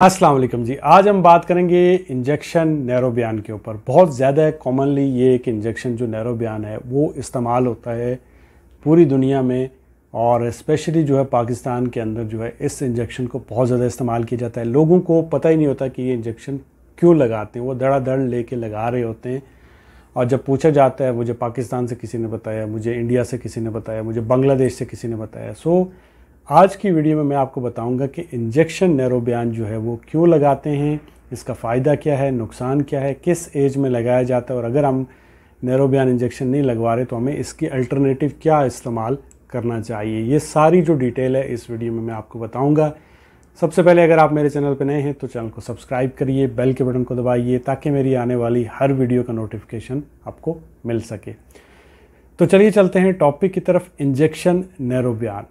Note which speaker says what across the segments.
Speaker 1: अस्सलाम वालेकुम जी। आज हम बात करेंगे इंजेक्शन नैरोबियान के ऊपर। बहुत ज़्यादा कॉमनली ये एक इंजेक्शन जो नैरोबियान है, वो इस्तेमाल होता है पूरी दुनिया में और स्पेशली जो है पाकिस्तान के अंदर जो है, इस इंजेक्शन को बहुत ज़्यादा इस्तेमाल किया जाता है। लोगों को पता ही नहीं होता कि ये इंजेक्शन क्यों लगाते हैं। वो धड़ाधड़ ले लेके लगा रहे होते हैं। और जब पूछा जाता है, मुझे पाकिस्तान से किसी ने बताया, मुझे इंडिया से किसी ने बताया, मुझे बांग्लादेश से किसी ने बताया। सो आज की वीडियो में मैं आपको बताऊँगा कि इंजेक्शन नैरोबियान जो है वो क्यों लगाते हैं, इसका फ़ायदा क्या है, नुकसान क्या है, किस एज में लगाया जाता है, और अगर हम नैरोबियान इंजेक्शन नहीं लगवा रहे तो हमें इसकी अल्टरनेटिव क्या इस्तेमाल करना चाहिए। ये सारी जो डिटेल है इस वीडियो में मैं आपको बताऊँगा। सबसे पहले अगर आप मेरे चैनल पर नए हैं तो चैनल को सब्सक्राइब करिए, बेल के बटन को दबाइए, ताकि मेरी आने वाली हर वीडियो का नोटिफिकेशन आपको मिल सके। तो चलिए चलते हैं टॉपिक की तरफ़, इंजेक्शन नैरोबियान।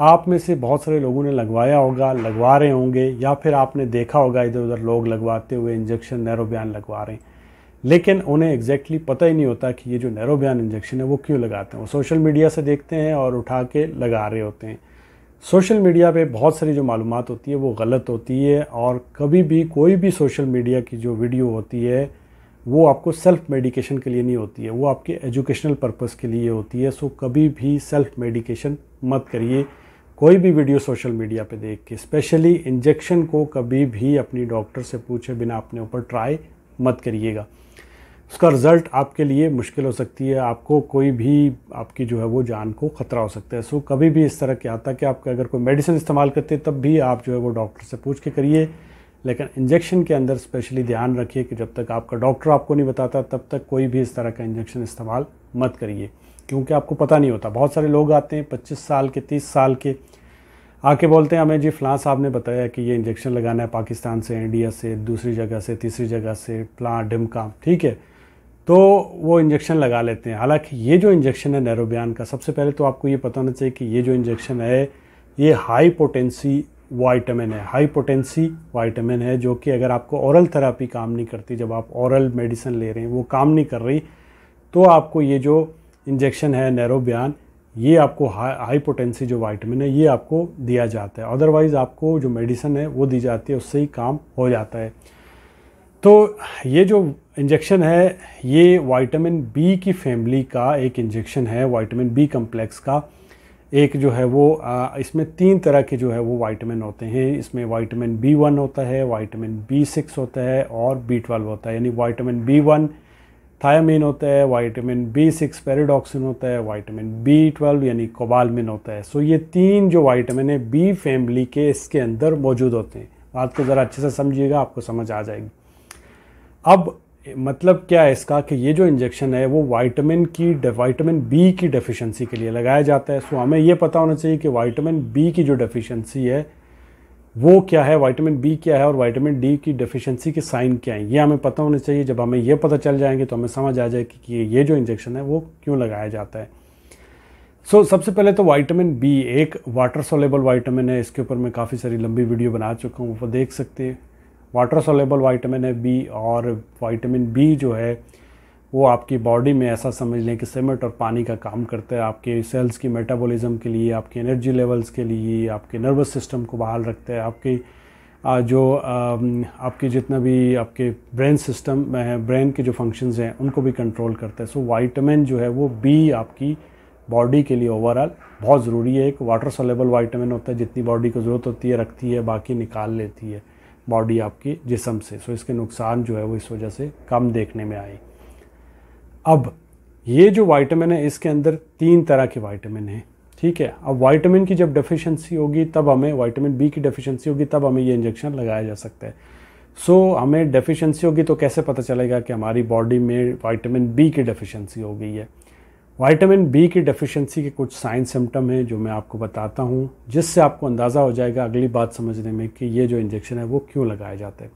Speaker 1: आप में से बहुत सारे लोगों ने लगवाया होगा, लगवा रहे होंगे, या फिर आपने देखा होगा इधर उधर लोग लगवाते हुए इंजेक्शन नैरोबियान लगवा रहे हैं। लेकिन उन्हें एग्जैक्टली exactly पता ही नहीं होता कि ये जो नैरोबियान इंजेक्शन है, वो क्यों लगाते हैं। वो सोशल मीडिया से देखते हैं और उठा के लगा रहे होते हैं। सोशल मीडिया पे बहुत सारी जो मालूम होती है, वो गलत होती है और कभी भी कोई भी सोशल मीडिया की जो वीडियो होती है, वो आपको सेल्फ मेडिकेशन के लिए नहीं होती है। वो आपके एजुकेशनल पर्पज़ के लिए होती है। सो कभी भी सेल्फ मेडिकेशन मत करिए। कोई भी वीडियो सोशल मीडिया पे देख के, स्पेशली इंजेक्शन को कभी भी अपनी डॉक्टर से पूछे बिना अपने ऊपर ट्राई मत करिएगा। उसका रिज़ल्ट आपके लिए मुश्किल हो सकती है, आपको कोई भी आपकी जो है वो जान को ख़तरा हो सकता है। सो कभी भी इस तरह क्या आता कि आप अगर कोई मेडिसिन इस्तेमाल करते, तब भी आप जो है वो डॉक्टर से पूछ के करिए। लेकिन इंजेक्शन के अंदर स्पेशली ध्यान रखिए कि जब तक आपका डॉक्टर आपको नहीं बताता, तब तक कोई भी इस तरह का इंजेक्शन इस्तेमाल मत करिए। क्योंकि आपको पता नहीं होता। बहुत सारे लोग आते हैं, पच्चीस साल के, तीस साल के। आके बोलते हैं, हमें जी फलां साहब ने बताया कि ये इंजेक्शन लगाना है पाकिस्तान से, इंडिया से, दूसरी जगह से, तीसरी जगह से, फलां डिमका ठीक है? तो वो इंजेक्शन लगा लेते हैं। हालाँकि ये जो इंजेक्शन है नैरोबियान का, सबसे पहले तो आपको ये पता होना चाहिए कि ये जो इंजेक्शन है, ये हाई पोटेंसी वाइटामिन है। हाई पोटेंसी वाइटामिन है जो कि अगर आपको औरल थेरापी काम नहीं करती, जब आप औरल मेडिसिन ले रहे हैं, वो काम नहीं कर रही तो आपको ये जो इंजेक्शन है नैरोबियान ये आपको हाई पोटेंसी जो वाइटामिन है ये आपको दिया जाता है। अदरवाइज़ आपको जो मेडिसिन है वो दी जाती है उससे ही काम हो जाता है। तो ये जो इंजेक्शन है ये वाइटामिन बी की फैमिली का एक इंजेक्शन है वाइटामिन बी कम्प्लेक्स का। एक जो है वो आ, इसमें तीन तरह के जो है वो वाइटामिन होते हैं। इसमें वाइटामिन बी वन होता है वाइटामिन बी सिक्स होता है और बी ट्वेल्व होता है। यानी वाइटामिन बी वन थायामीन होता है वाइटामिन बी सिक्स पेरिडॉक्सिन होता है वाइटामिन बी ट्वेल्व यानी कोबालमिन होता है। सो ये तीन जो वाइटामिन है बी फैमिली के इसके अंदर मौजूद होते हैं। बात को ज़रा अच्छे से समझिएगा, आपको समझ आ जाएगी। अब मतलब क्या है इसका कि ये जो इंजेक्शन है, वो वाइटामिन की वाइटामिन बी की डेफिशिएंसी के लिए लगाया जाता है। सो हमें ये पता होना चाहिए कि वाइटामिन बी की जो डेफिशिएंसी है वो क्या है वाइटामिन बी क्या है और वाइटामिन डी की डेफिशिएंसी के साइन क्या हैं? ये हमें पता होना चाहिए। जब हमें ये पता चल जाएँगे तो हमें समझ आ जाए कि ये जो इंजेक्शन है वो क्यों लगाया जाता है। सो so, सबसे पहले तो वाइटामिन बी एक वाटर सोलेबल वाइटामिन है। इसके ऊपर मैं काफ़ी सारी लंबी वीडियो बना चुका हूँ वो देख सकते हैं। वाटर सोलेबल वाइटामिन है बी और वाइटामिन बी जो है वो आपकी बॉडी में ऐसा समझ लें कि सीमेंट और पानी का काम करता है आपके सेल्स की मेटाबॉलिज्म के लिए, आपके एनर्जी लेवल्स के लिए, आपके नर्वस सिस्टम को बहाल रखता है, आपकी जो आपके जितना भी आपके ब्रेन सिस्टम है ब्रेन के जो फ़ंक्शंस हैं, उनको भी कंट्रोल करता है। सो वाइटामिन जो है वो बी आपकी बॉडी के लिए ओवरऑल बहुत ज़रूरी है। एक वाटर सोलेबल वाइटामिन होता है, जितनी बॉडी को ज़रूरत होती है, रखती है, बाकी निकाल लेती है बॉडी आपकी जिसम से। सो इसके नुकसान जो है वो इस वजह से कम देखने में आए। अब ये जो वाइटामिन है इसके अंदर तीन तरह के वाइटामिन हैं ठीक है? अब वाइटामिन की जब डेफिशिएंसी होगी तब हमें वाइटामिन बी की डेफिशिएंसी होगी तब हमें ये इंजेक्शन लगाया जा सकता है। सो so, हमें डेफिशिएंसी होगी तो कैसे पता चलेगा कि हमारी बॉडी में वाइटामिन बी की डेफिशिएंसी हो गई है? वाइटामिन बी की डेफिशिएंसी के कुछ साइन सिम्टम हैं जो मैं आपको बताता हूँ जिससे आपको अंदाज़ा हो जाएगा अगली बात समझने में कि ये जो इंजेक्शन है वो क्यों लगाया जाता है।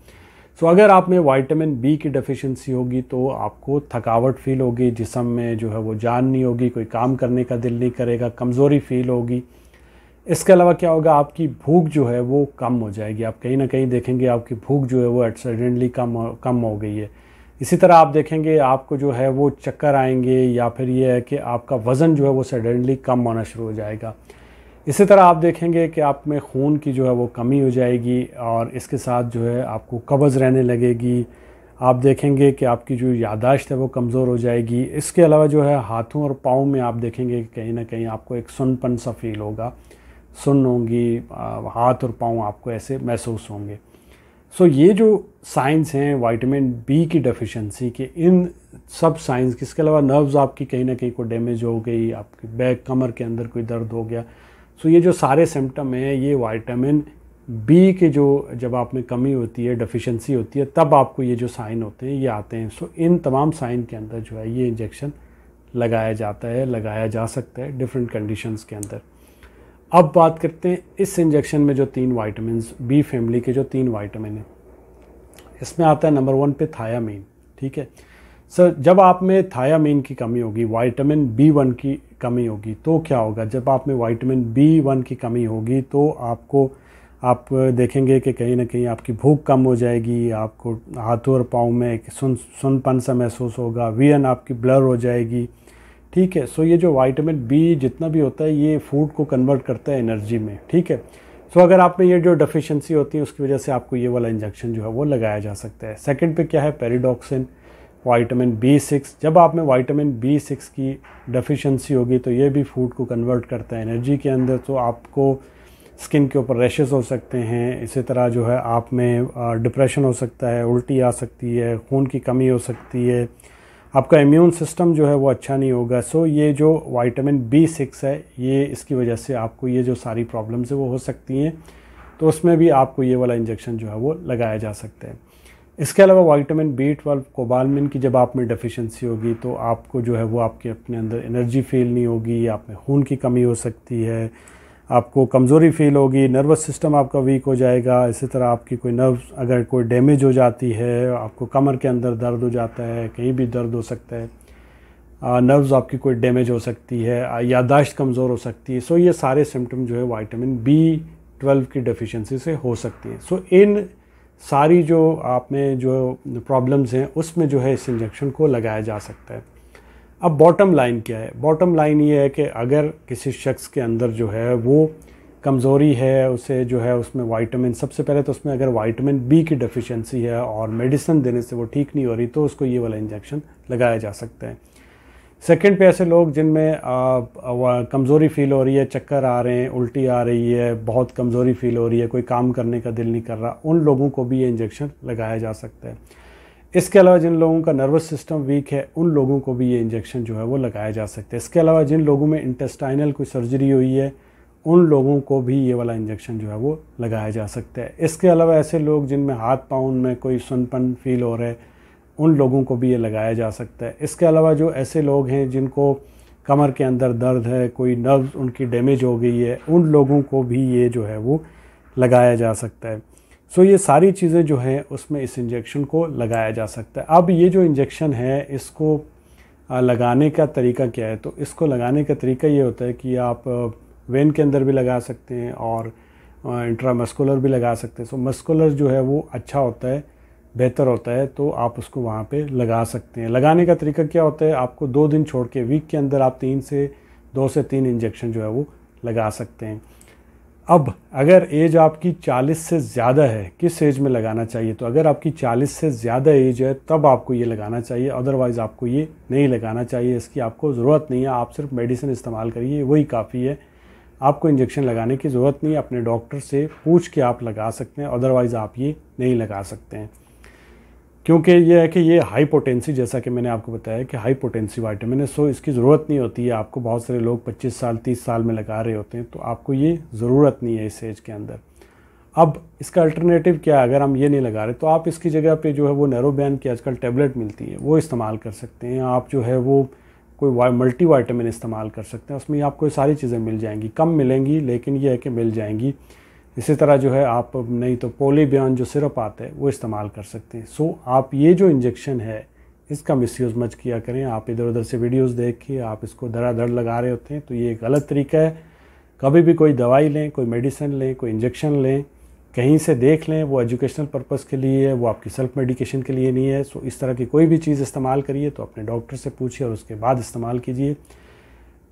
Speaker 1: सो so, अगर आप में वाइटामिन बी की डेफिशिएंसी होगी तो आपको थकावट फील होगी जिसम में जो है वो जान नहीं होगी कोई काम करने का दिल नहीं करेगा कमज़ोरी फील होगी। इसके अलावा क्या होगा आपकी भूख जो है वो कम हो जाएगी। आप कहीं ना कहीं देखेंगे आपकी भूख जो है वो एक्सीडेंटली कम कम हो गई है। इसी तरह आप देखेंगे आपको जो है वो चक्कर आएँगे या फिर ये है कि आपका वज़न जो है वो सडनली कम होना शुरू हो जाएगा। इसी तरह आप देखेंगे कि आप में खून की जो है वो कमी हो जाएगी और इसके साथ जो है आपको कब्ज़ रहने लगेगी। आप देखेंगे कि आपकी जो यादाश्त है वो कमज़ोर हो जाएगी। इसके अलावा जो है हाथों और पाँव में आप देखेंगे कि कहीं ना कहीं आपको एक सुनपन सा फील होगा। सुन होंगी हाथ और पाँव आपको ऐसे महसूस होंगे। सो ये जो साइंस हैं वाइटामिन बी की डेफिशिएंसी के, इन सब साइंस के इसके अलावा नर्व्स आपकी कहीं ना कहीं कोई डैमेज हो गई, आपकी बैक कमर के अंदर कोई दर्द हो गया सो ये जो सारे सिम्टम हैं, ये वाइटामिन बी के जो जब आप में कमी होती है डेफिशिएंसी होती है, तब आपको ये जो साइन होते हैं, ये आते हैं। सो इन तमाम साइन के अंदर जो है, ये इंजेक्शन लगाया जाता है, लगाया जा सकता है डिफरेंट कंडीशंस के अंदर। अब बात करते हैं, इस इंजेक्शन में जो तीन वाइटामिन बी फैमिली के जो तीन वाइटामिन हैं, इसमें आता है नंबर वन पे थायामीन ठीक है? सर जब आप में थायामीन की कमी होगी वाइटामिन बी वन की कमी होगी तो क्या होगा? जब आप में वाइटामिन बी वन की कमी होगी तो आपको, आप देखेंगे कि कहीं ना कहीं आपकी भूख कम हो जाएगी, आपको हाथों और पाँव में एक सुन, सुनपन सा महसूस होगा वीएन आपकी ब्लर हो जाएगी। ठीक है? सो ये जो वाइटामिन बी जितना भी होता है, ये फ़ूड को कन्वर्ट करता है एनर्जी में। ठीक है? सो अगर आप में ये जो डेफिशिएंसी होती है, उसकी वजह से आपको ये वाला इंजेक्शन जो है, वो लगाया जा सकता है। सेकंड पे क्या है? पेरिडॉक्सिन वाइटामिन बी सिक्स जब आप में वाइटामिन बी सिक्स की डेफिशिएंसी होगी तो ये भी फ़ूड को कन्वर्ट करता है एनर्जी के अंदर तो आपको स्किन के ऊपर रैशेस हो सकते हैं। इसी तरह जो है, आप में डिप्रेशन हो सकता है, उल्टी आ सकती है, खून की कमी हो सकती है। आपका इम्यून सिस्टम जो है, वो अच्छा नहीं होगा। सो ये जो वाइटामिन बी सिक्स है, ये इसकी वजह से आपको ये जो सारी प्रॉब्लम्स है, वो हो सकती हैं। तो उसमें भी आपको ये वाला इंजेक्शन जो है, वो लगाया जा सकता है। इसके अलावा वाइटामिन बी ट्वेल्व, कोबालमिन की जब आप में डेफिशिएंसी होगी तो आपको जो है वो आपके अपने अंदर एनर्जी फील नहीं होगी, आप में खून की कमी हो सकती है, आपको कमज़ोरी फील होगी नर्वस सिस्टम आपका वीक हो जाएगा, इसी तरह आपकी कोई नर्व अगर कोई डैमेज हो जाती है, आपको कमर के अंदर दर्द हो जाता है, कहीं भी दर्द हो सकता है नर्व्स आपकी कोई डैमेज हो सकती है यादाश्त कमज़ोर हो सकती है सो ये सारे सिम्टम जो है वाइटामिन बी ट्वेल्व की डेफिशिएंसी से हो सकती हैं। सो इन सारी जो आप में जो प्रॉब्लम्स हैं, उसमें जो है इस इंजेक्शन को लगाया जा सकता है। अब बॉटम लाइन क्या है? बॉटम लाइन ये है कि अगर किसी शख्स के अंदर जो है वो कमज़ोरी है, उसे जो है उसमें वाइटामिन सबसे पहले तो उसमें अगर वाइटामिन बी की डेफिशिएंसी है और मेडिसिन देने से वो ठीक नहीं हो रही तो उसको ये वाला इंजेक्शन लगाया जा सकता है। सेकंड पे ऐसे लोग जिनमें कमज़ोरी फील हो रही है, चक्कर आ रहे हैं, उल्टी आ रही है, बहुत कमज़ोरी फील हो रही है, कोई काम करने का दिल नहीं कर रहा, उन लोगों को भी ये इंजेक्शन लगाया जा सकता है। इसके अलावा जिन लोगों का नर्वस सिस्टम वीक है, उन लोगों को भी ये इंजेक्शन जो है वो लगाया जा सकता है। इसके अलावा जिन लोगों में इंटेस्टाइनल कोई सर्जरी हुई है, उन लोगों को भी ये वाला इंजेक्शन जो है वो लगाया जा सकता है। इसके अलावा ऐसे लोग जिनमें हाथ पाँव में कोई सुनपन फील हो रहा है उन लोगों को भी ये लगाया जा सकता है। इसके अलावा जो ऐसे लोग हैं जिनको कमर के अंदर दर्द है, कोई नर्व उनकी डैमेज हो गई है, उन लोगों को भी ये जो है वो लगाया जा सकता है। सो ये सारी चीज़ें जो हैं, उसमें इस इंजेक्शन को लगाया जा सकता है। अब ये जो इंजेक्शन है, इसको लगाने का तरीका क्या है? तो इसको लगाने का तरीका ये होता है कि आप वेन के अंदर भी लगा सकते हैं और इंट्रामस्कुलर भी लगा सकते हैं। सो मस्कुलर जो है वो अच्छा होता है बेहतर होता है तो आप उसको वहाँ पे लगा सकते हैं। लगाने का तरीका क्या होता है, आपको दो दिन छोड़ के वीक के अंदर आप तीन से, दो से तीन इंजेक्शन जो है वो लगा सकते हैं। अब अगर एज आपकी 40 से ज़्यादा है, किस एज में लगाना चाहिए? तो अगर आपकी 40 से ज़्यादा एज है, तब आपको ये लगाना चाहिए अदरवाइज़ आपको ये नहीं लगाना चाहिए। इसकी आपको ज़रूरत नहीं है, आप सिर्फ़ मेडिसिन इस्तेमाल करिए, वही काफ़ी है। आपको इंजेक्शन लगाने की ज़रूरत नहीं है, अपने डॉक्टर से पूछ के आप लगा सकते हैं अदरवाइज़ आप ये नहीं लगा सकते हैं। क्योंकि ये है कि ये हाई पोटेंसी जैसा कि मैंने आपको बताया कि हाई पोटेंसी वाइटामिन है सो इसकी ज़रूरत नहीं होती है आपको बहुत सारे लोग 25 साल 30 साल में लगा रहे होते हैं तो आपको ये ज़रूरत नहीं है इस एज के अंदर। अब इसका अल्टरनेटिव क्या है? अगर हम ये नहीं लगा रहे तो आप इसकी जगह पे जो है वो नैरोबैन की आजकल टेबलेट मिलती है, वो इस्तेमाल कर सकते हैं। आप जो है वो कोई मल्टी वाइटामिन इस्तेमाल कर सकते हैं, उसमें आपको सारी चीज़ें मिल जाएँगी, कम मिलेंगी, लेकिन ये है कि मिल जाएँगी। इसी तरह जो है आप, नहीं तो पोली बयान जो सिरप आता है, वो इस्तेमाल कर सकते हैं। सो, आप ये जो इंजेक्शन है, इसका मिसयूज़ मच किया करें। आप इधर उधर से वीडियोस देख के आप इसको धड़ाधड़ लगा रहे होते हैं तो ये गलत तरीका है। कभी भी कोई दवाई लें, कोई मेडिसिन लें, कोई इंजेक्शन लें, कहीं से देख लें, वो एजुकेशनल पर्पज़ के लिए है, वो आपकी सेल्फ मेडिकेशन के लिए नहीं है। सो, इस तरह की कोई भी चीज़ इस्तेमाल करिए तो अपने डॉक्टर से पूछिए और उसके बाद इस्तेमाल कीजिए।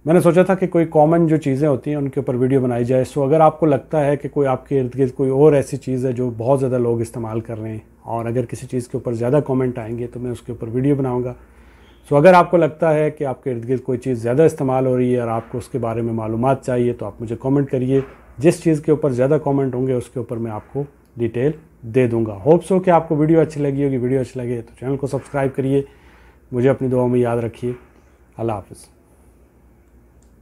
Speaker 1: मैंने सोचा था कि कोई कॉमन जो चीज़ें होती हैं, उनके ऊपर वीडियो बनाई जाए। सो अगर आपको लगता है कि कोई आपके इर्द गिर्द कोई और ऐसी चीज़ है जो बहुत ज़्यादा लोग इस्तेमाल कर रहे हैं, और अगर किसी चीज़ के ऊपर ज़्यादा कमेंट आएँगे तो मैं उसके ऊपर वीडियो बनाऊँगा। सो अगर आपको लगता है कि आपके इर्द गिर्द कोई चीज़ ज़्यादा इस्तेमाल हो रही है, और आपको उसके बारे में मालूम चाहिए तो आप मुझे कॉमेंट करिए। जिस चीज़ के ऊपर ज़्यादा कॉमेंट होंगे, उसके ऊपर मैं आपको डिटेल दे दूँगा। होप्स हो कि आपको वीडियो अच्छी लगी होगी। वीडियो अच्छी लगे तो चैनल को सब्सक्राइब करिए। मुझे अपनी दुआ में याद रखिए। अल्लाह हाफिज़।